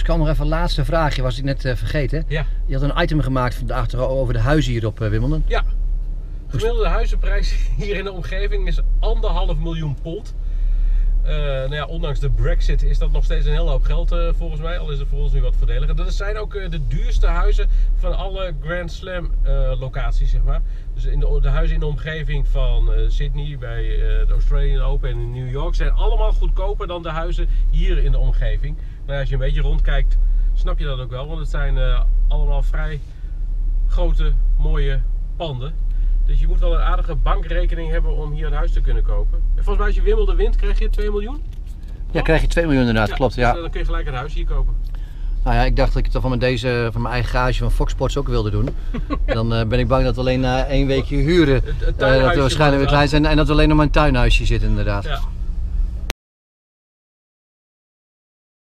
Dus kan nog even een laatste vraagje, was ik net eh, vergeten. Ja. Je had een item gemaakt vandaag over de huizen hier op Wimbledon. Ja. De gemiddelde huizenprijs hier in de omgeving is anderhalf miljoen pond. Eh, nou ja, ondanks de brexit is dat nog steeds een hele hoop geld eh, volgens mij. Al is het voor ons nu wat voordeliger. Dat zijn ook eh, de duurste huizen van alle Grand Slam locaties, zeg maar. Dus in de, de huizen in de omgeving van Sydney, bij de Australian Open en in New York zijn allemaal goedkoper dan de huizen hier in de omgeving. Nou, ja, als je een beetje rondkijkt, snap je dat ook wel. Want het zijn allemaal vrij grote, mooie panden. Dus je moet wel een aardige bankrekening hebben om hier een huis te kunnen kopen. En volgens mij als je Wimbledon wint, krijg je 2 miljoen. Ja, krijg je 2 miljoen inderdaad, klopt. dus Ja. dan kun je gelijk een huis hier kopen. Nou ja, ik dacht dat ik het dan van mijn, deze, van mijn eigen garage van Fox Sports ook wilde doen. Dan eh, ben ik bang dat we alleen na één weekje huren, Het- het eh, dat we waarschijnlijk weer klein zijn en dat we alleen nog maar een tuinhuisje zitten inderdaad. Ja.